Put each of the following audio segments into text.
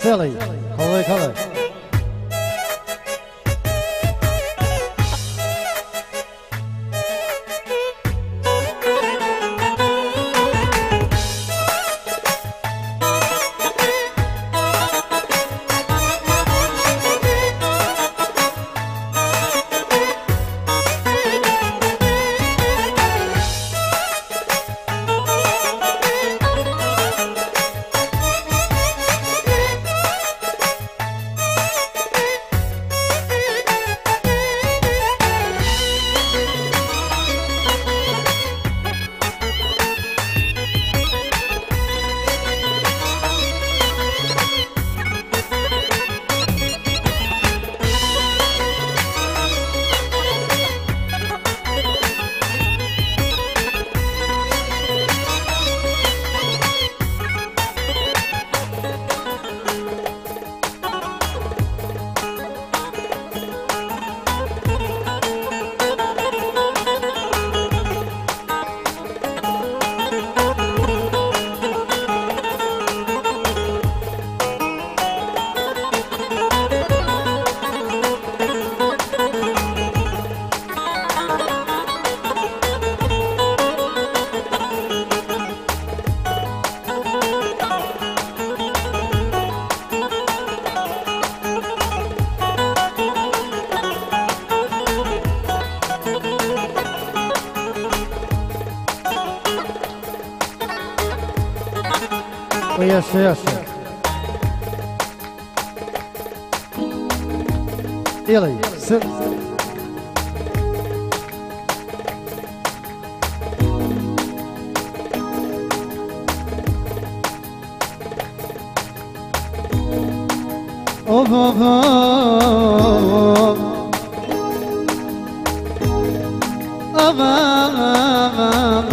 Philly, holy, holy color. Oh, yes, yes. Illy, sit. Oh, oh, oh. Oh, oh, oh, oh. oh, oh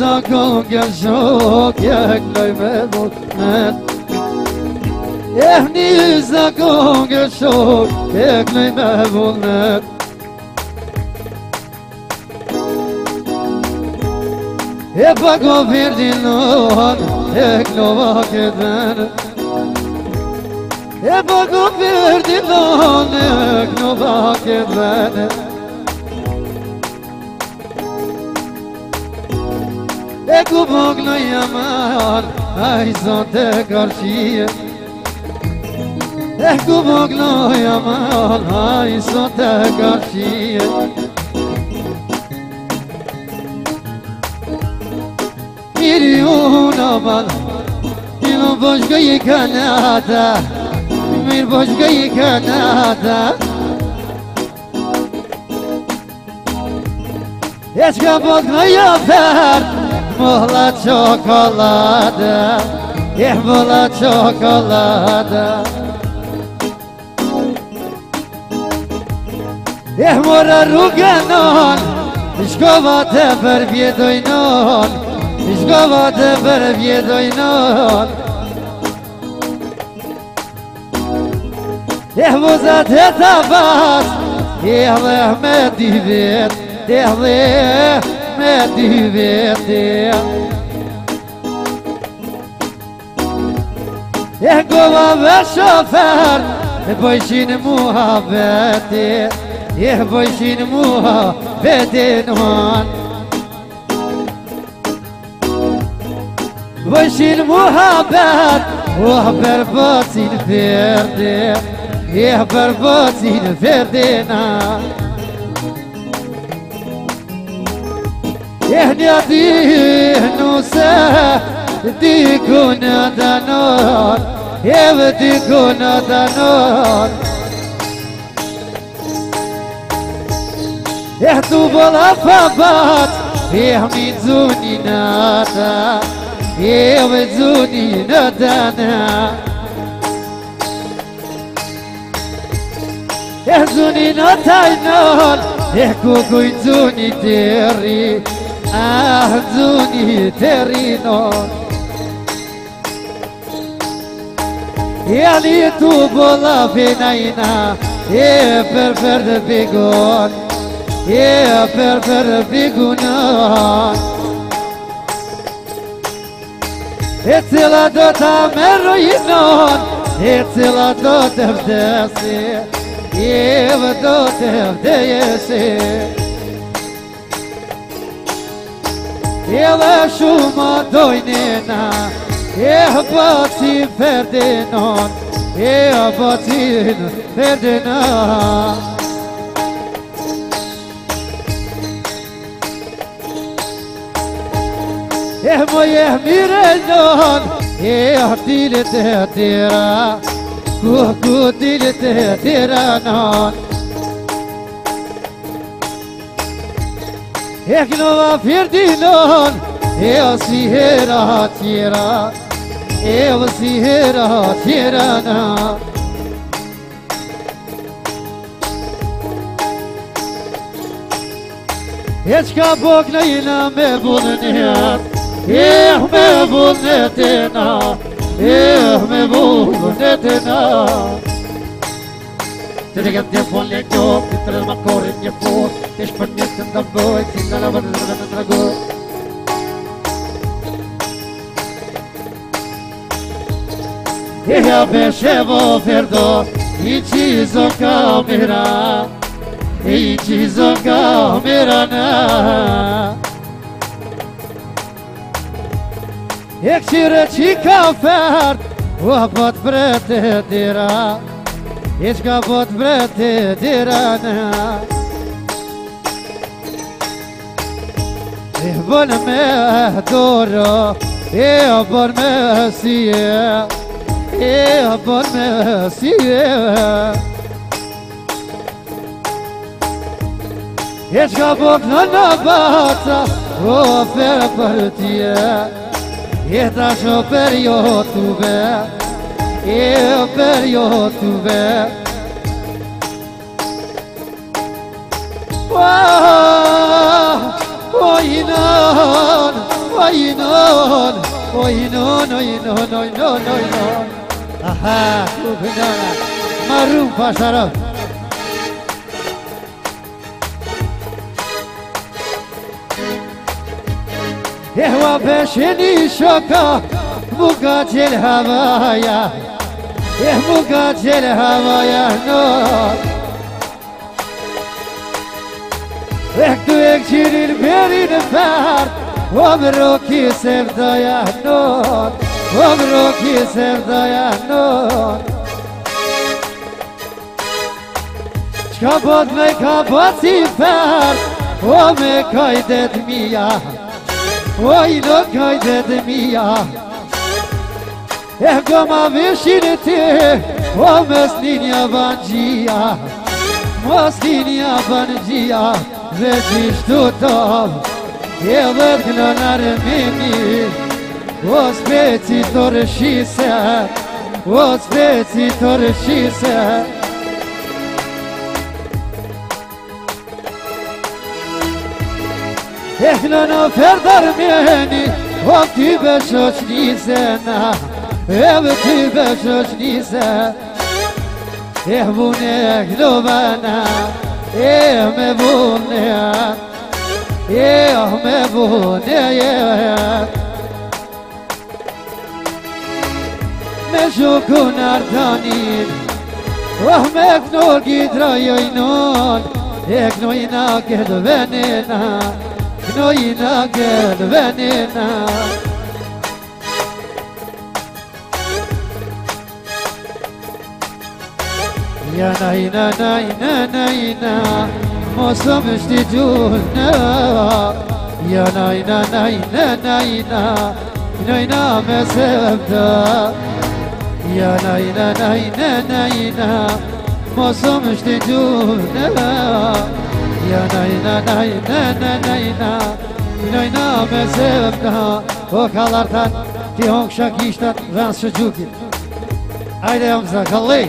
zakon kja shok Jek loj me dhullet Eh një zakon kja shok Jek loj me dhullet E pak o virgjin lor Jek E pak o virgjin اکو باغ نایم آر های سنته گرشیه اکو باغ نایم آر های سنته گرشیه میری اونو باد اینو باشگی که ناده میر باشگی که ناده اشکا باغ Eh mo la cokolata Eh mo la cokolata Eh mora rrug e non Shkova te përpjedoj non Shkova te Eh mo zateta Eh leh me divit Eh leh مادي بيتي يهقوا بالشوفر بوشين محبتي بوشين محبتي نوان بوشين محبت وهبر بوشين فردي يهبر بوتين فردي نوان يهني أبيه نوسا ديكون دانور يبديكون دانور يهدو فابات يهمي زوني نادا يهمي زوني نادانا يهزوني نور يهكو زوني ديري Ah, Zuni Terino. Yali tu bola fina ina, ye per per bigun, ye per per bigunan. Etila do ta meru inon, etila do tevdesi, ye ela shuma doinena e eh vati ferdenon e eh vati ferdenon Eh moje eh mirenon e dile te tira ku ku dile te tira non E knova pjerdinon E a sihera tjera E a sihera tjera na E çka pok në ina me bunën e anë E a oh me bunën e na E oh me bunën e na Të rrëgën të falen njëmë, një të rrëmë akorin një punë Një shpër një të ndërgoj, një të ndërga në ndërgoj E ja beshevo fërdoj, një qizën ka o miran E një qizën ka o miran E kështë që i ka ofartë, u a po të يشقبط برتي ديرانا يهبل مهدورو يهبل مسيا يهبل مسيا قابوت لنا باتا وفر برتيا يهتاشو بريوتو بيه eu perio tuve Oh, oh, inon, oh, inon, oh, inon, oh, inon, oh, inon, oh, inon. Aha, tu pinona, marum pasarov. هوا بشني شكا بقات الهوايا Ih mu ka qelë havaja nërë Ih këtu e këqirin bedi në fërë O po më roki se vdoja nërë O po më roki se vdoja nërë Qka pot me ka pot si O po me kajtet mija O i në kajtet O i në kajtet mija E këma vëshin e ti O mës linja ban gjia Mës linja ban gjia Veqish të E dhe të glonar e mimi O speci të rëshise O speci të rëshise E në në ferdar mjeni O t'i beshoq një zena ابتي بشوش نيسا يهبونك لبنا ايه مبوني ايه مبوني مشو كون اردانين وهمك نور قيد رايينون ايه كنوينا قلبنينا كنوينا قلبنينا يا نينا نينا نينا موسم جدولنا يا نينا نينا نينا نينا مسبدا يا نينا نينا نينا موسم جدولنا يا نينا نينا نينا نينا مسبدا وكالارتان تيونشا كيشتان رانسجوكي Haydi yavrum kallayım.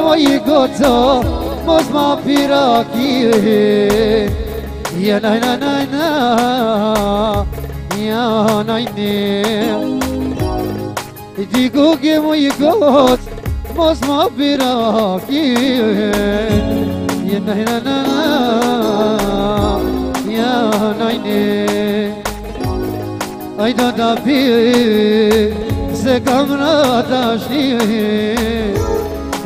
devoj goco Mozma piraki Ja naj na na na ya na ne Digo ge moj goc Mozma piraki Ja naj na na na Ja na ne Ajda da bi Se kam radashni Ja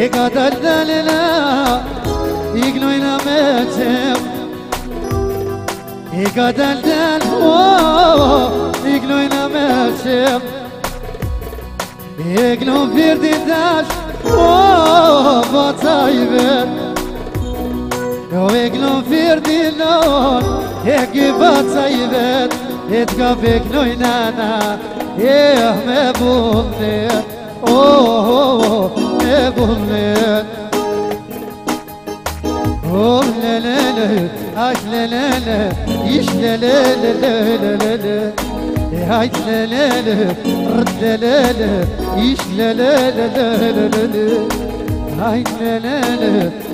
ይቃጠልደልና ይግኖይና መቼም ይቃጠልደል ይግኖይና መቼም ይግኖ ፊርዲዳሽ ባታይበት Vegno firdinon ek batsayvet et kafek noynana eh me bulne oh me bulne oh le le le aş le le le iş le le le le le le le aş le le le rıt le le le iş le le le le le le le le le le